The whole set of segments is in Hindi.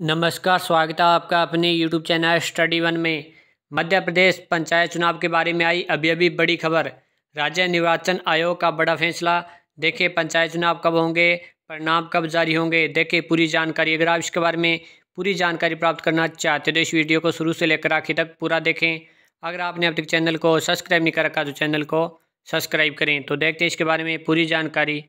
नमस्कार, स्वागत है आपका अपने यूट्यूब चैनल स्टडी वन में। मध्य प्रदेश पंचायत चुनाव के बारे में आई अभी अभी बड़ी खबर। राज्य निर्वाचन आयोग का बड़ा फैसला। देखिए, पंचायत चुनाव कब होंगे, परिणाम कब जारी होंगे, देखिए पूरी जानकारी। अगर आप इसके बारे में पूरी जानकारी प्राप्त करना चाहते तो इस वीडियो को शुरू से लेकर आखिर तक पूरा देखें। अगर आपने अब तक चैनल को सब्सक्राइब नहीं कर रखा तो चैनल को सब्सक्राइब करें। तो देखते हैं इसके बारे में पूरी जानकारी।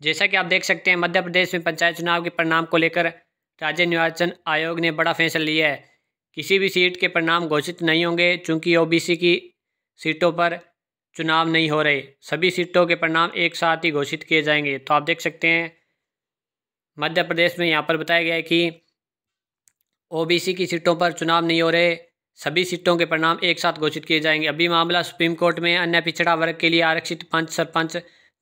जैसा कि आप देख सकते हैं, मध्य प्रदेश में पंचायत चुनाव के परिणाम को लेकर राज्य निर्वाचन आयोग ने बड़ा फैसला लिया है। किसी भी सीट के परिणाम घोषित नहीं होंगे, चूँकि ओबीसी की सीटों पर चुनाव नहीं हो रहे। सभी सीटों के परिणाम एक साथ ही घोषित किए जाएँगे। तो आप देख सकते हैं, मध्य प्रदेश में यहाँ पर बताया गया है कि ओबीसी की सीटों पर चुनाव नहीं हो रहे। सभी सीटों के परिणाम एक साथ घोषित किए जाएँगे। अभी मामला सुप्रीम कोर्ट में अन्य पिछड़ा वर्ग के लिए आरक्षित पंच, सरपंच,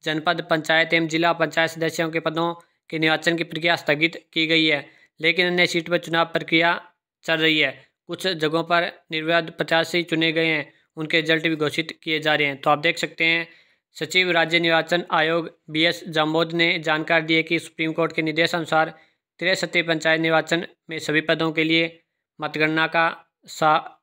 जनपद, पंचायत एवं जिला पंचायत सदस्यों के पदों के निर्वाचन की प्रक्रिया स्थगित की गई है। लेकिन अन्य सीट पर चुनाव प्रक्रिया चल रही है। कुछ जगहों पर निर्विवाद प्रत्याशी चुने गए हैं। उनके रिज़ल्ट भी घोषित किए जा रहे हैं। तो आप देख सकते हैं, सचिव राज्य निर्वाचन आयोग बी एस जामोद ने जानकारी दी है कि सुप्रीम कोर्ट के निर्देशानुसार तिरसठी पंचायत निर्वाचन में सभी पदों के लिए मतगणना का सा,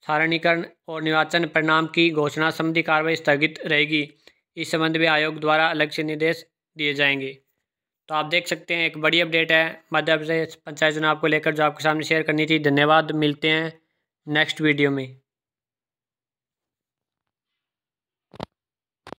सारणीकरण और निर्वाचन परिणाम की घोषणा संबंधी कार्रवाई स्थगित रहेगी। इस संबंध में आयोग द्वारा अलग से निर्देश दिए जाएँगे। तो आप देख सकते हैं, एक बड़ी अपडेट है। मध्य प्रदेश पंचायत चुनाव को लेकर जो आपके सामने शेयर करनी थी, धन्यवाद, मिलते हैं नेक्स्ट वीडियो में।